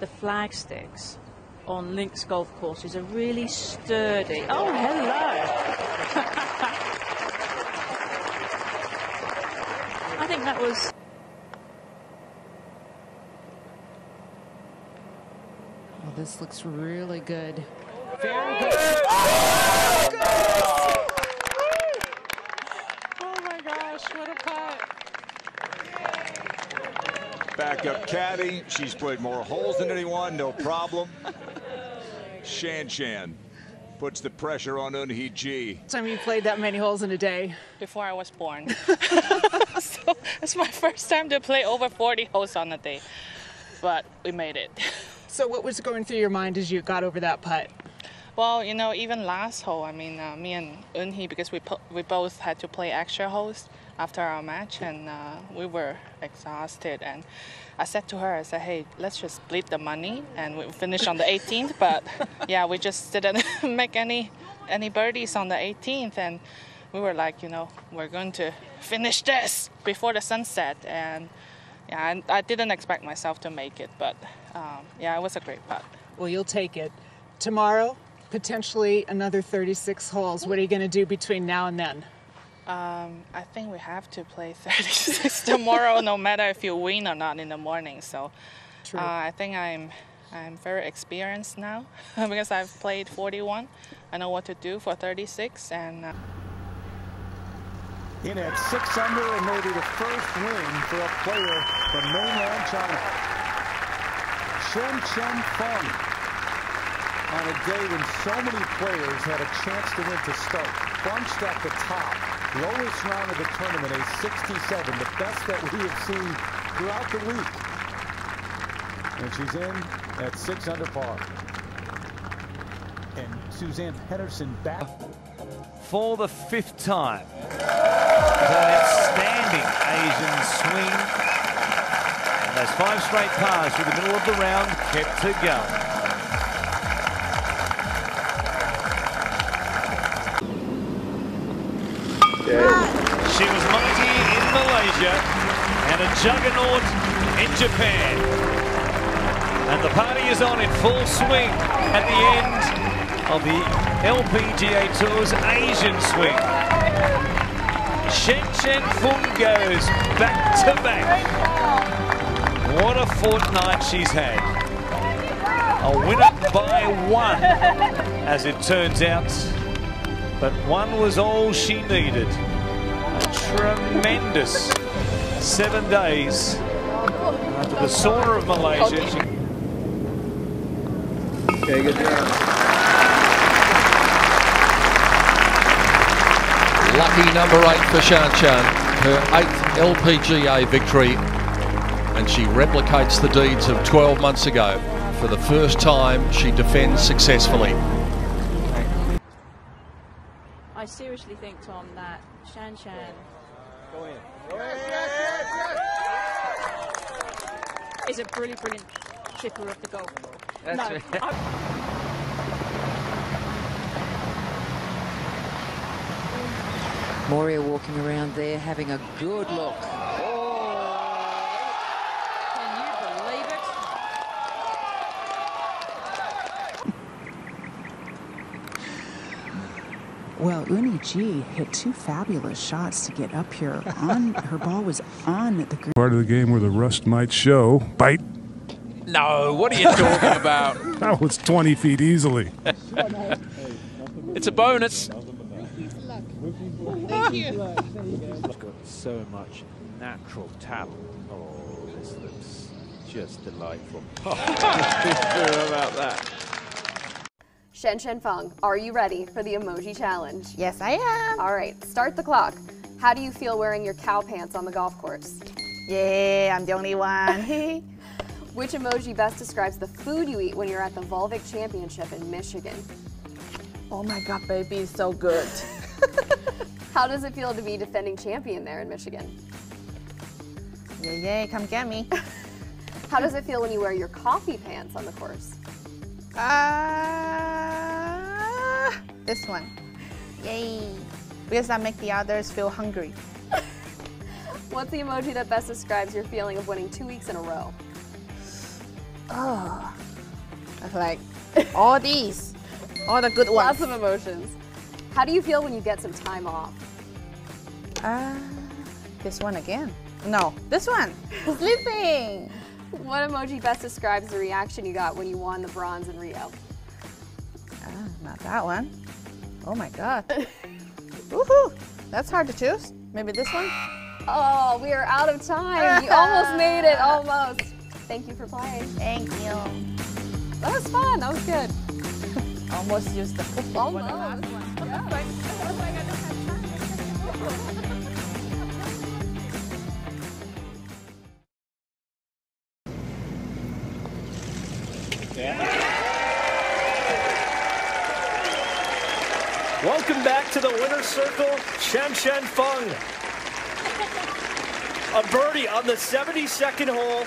the flag sticks on links golf courses are really sturdy. Oh, hello! I think that was. Well, this looks really good. Very good. Oh my gosh, what a putt. Backup caddy. She's played more holes than anyone, no problem. Shan Shan puts the pressure on Eunhee Ji. Time you played that many holes in a day. before I was born. so it's my first time to play over 40 holes on a day. But we made it. So what was going through your mind as you got over that putt? Well, you know, even last hole, I mean, uh, me and Eunhee, because we, pu- we both had to play extra holes after our match, and uh, we were exhausted. And I said to her, I said, hey, let's just split the money, and we finish on the 18th. But yeah, we just didn't make any any birdies on the 18th, and we were like, you know, we're going to finish this before the sunset. And yeah, and I didn't expect myself to make it, but um, yeah, it was a great putt. Well, you'll take it. Tomorrow, potentially another 36 holes. What are you going to do between now and then? Um, I think we have to play 36 tomorrow, no matter if you win or not in the morning. So True. uh, I think I'm I'm very experienced now because I've played 41. I know what to do for 36, and uh, in at six under and maybe the first win for a player from mainland China. Shen Chen Feng on a day when so many players had a chance to win to start. Bunched at the top, lowest round of the tournament, a 67, the best that we have seen throughout the week. And she's in at six under par. And Suzanne Henderson back. for the fifth time. An outstanding Asian swing. And those five straight pars through the middle of the round kept her going. She was mighty in Malaysia and a juggernaut in Japan. And the party is on in full swing at the end of the LPGA Tour's Asian swing. Shen Shen Fung goes back to back. What a fortnight she's had. A winner by one, as it turns out. But one was all she needed. A tremendous seven days after the sauna of Malaysia. Okay, good job. Lucky number eight for Shanshan, her eighth LPGA victory, and she replicates the deeds of 12 months ago. For the first time, she defends successfully. I seriously think, Tom, that Shan Shan is a brilliant, brilliant chipper of the golf ball. That's no, right. I- Moriya walking around there having a good look. Can you believe it? Well, Eunhee Ji hit two fabulous shots to get up here. On her ball was on the green. Part of the game where the rust might show. Bite. No, what are you talking about? That was 20 feet easily. It's a bonus. Thank ah. you. It's got so much natural talent. Oh, this looks just delightful. Oh, about that. Shanshan Feng, are you ready for the emoji challenge? Yes, I am. All right, start the clock. How do you feel wearing your cow pants on the golf course? Yeah, I'm the only one. Which emoji best describes the food you eat when you're at the Volvik Championship in Michigan? oh my god, baby, it's so good. How does it feel to be defending champion there in Michigan? Yay, yeah, come get me. How does it feel when you wear your coffee pants on the course? Uh, this one. Yay. Because I make the others feel hungry. What's the emoji that best describes your feeling of winning two weeks in a row? Oh, I like all these, all the good ones. Lots of emotions. How do you feel when you get some time off? Ah, this one again. No, this one. Sleeping. What emoji best describes the reaction you got when you won the bronze in Rio? Ah, not that one. Oh my god. Woohoo! That's hard to choose. Maybe this one? Oh, we are out of time. You almost made it, almost. Thank you for playing. Thank you. That was fun. That was good. Almost used the football one. Almost. Welcome back to the winner's circle, Shanshan Feng. A birdie on the 72nd hole,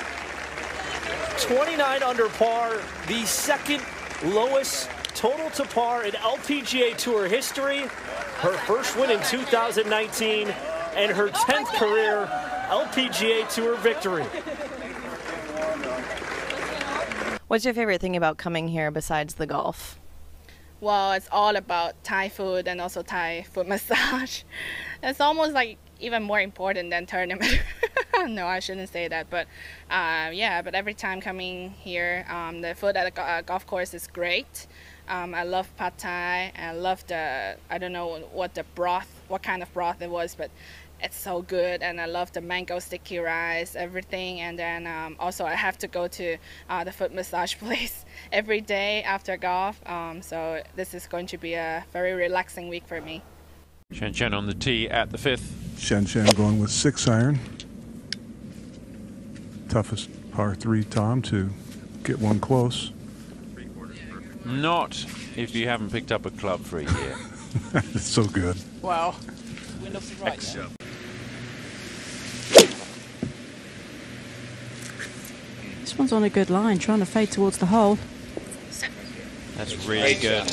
29 under par, the second lowest total to par in LPGA Tour history. Her first win in 2019 and her 10th career LPGA Tour victory. What's your favorite thing about coming here besides the golf? Well, it's all about Thai food and also Thai foot massage. It's almost like even more important than tournament. no, I shouldn't say that, but uh, yeah. But every time coming here, um, the food at the go- uh, golf course is great. Um, I love pad thai. I love the I don't know what the broth, what kind of broth it was, but it's so good. And I love the mango sticky rice, everything. And then um, also I have to go to uh, the foot massage place every day after golf. Um, so this is going to be a very relaxing week for me. Shanshan on the tee at the fifth. Shanshan going with six iron. Toughest par three, Tom, to get one close. Not if you haven't picked up a club for a year. it's so good. Wow. Wind off the right now. This one's on a good line, trying to fade towards the hole. That's really good.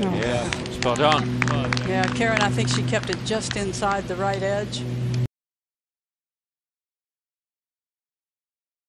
Oh. Yeah, spot on. Yeah, Karen, I think she kept it just inside the right edge.